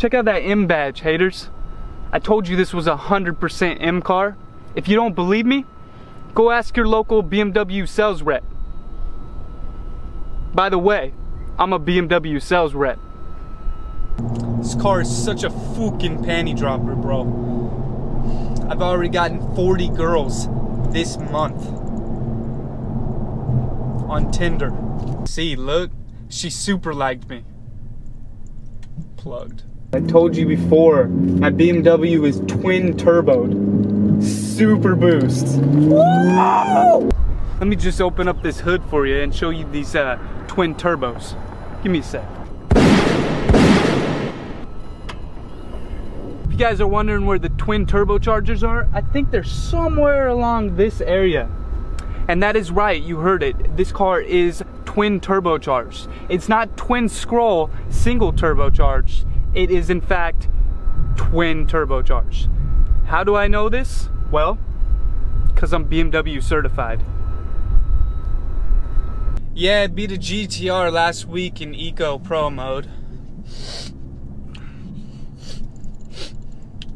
Check out that M badge, haters. I told you this was a 100% M car. If you don't believe me, go ask your local BMW sales rep. By the way, I'm a BMW sales rep. This car is such a fucking panty dropper, bro. I've already gotten 40 girls this month on Tinder. See, look, she super liked me. Plugged. I told you before, my BMW is twin turboed. Super boost. Let me just open up this hood for you and show you these uh, twin turbos. Give me a sec. If you guys are wondering where the twin turbochargers are, I think they're somewhere along this area. And that is right, you heard it. This car is twin turbocharged. It's not twin scroll single turbocharged. It is in fact twin turbocharged. How do I know this? Well, because I'm BMW certified. Yeah, beat a GTR last week in Eco Pro mode.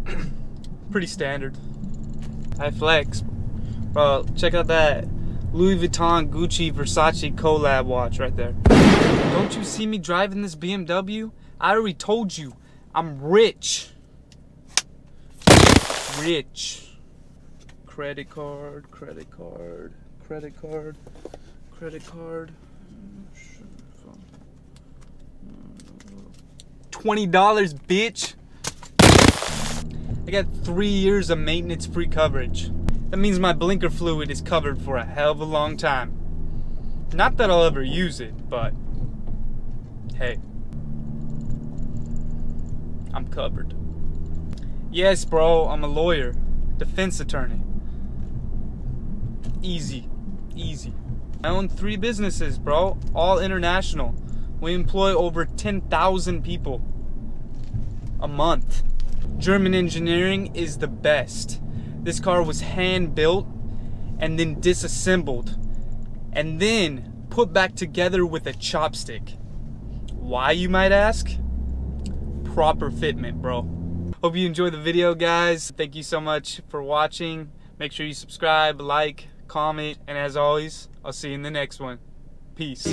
Pretty standard. I flex. Bro, check out that Louis Vuitton, Gucci, Versace collab watch right there. Don't you see me driving this BMW? I already told you, I'm rich. Rich. Credit card, credit card, credit card, credit card. $20, bitch. I got three years of maintenance free coverage. That means my blinker fluid is covered for a hell of a long time. Not that I'll ever use it, but hey. I'm covered. Yes, bro, I'm a lawyer, defense attorney. Easy, easy. I own three businesses, bro, all international. We employ over 10,000 people a month. German engineering is the best. This car was hand built and then disassembled and then put back together with a chopstick. Why, you might ask? Proper fitment, bro. Hope you enjoyed the video, guys. Thank you so much for watching. Make sure you subscribe, like, comment, and as always, I'll see you in the next one. Peace.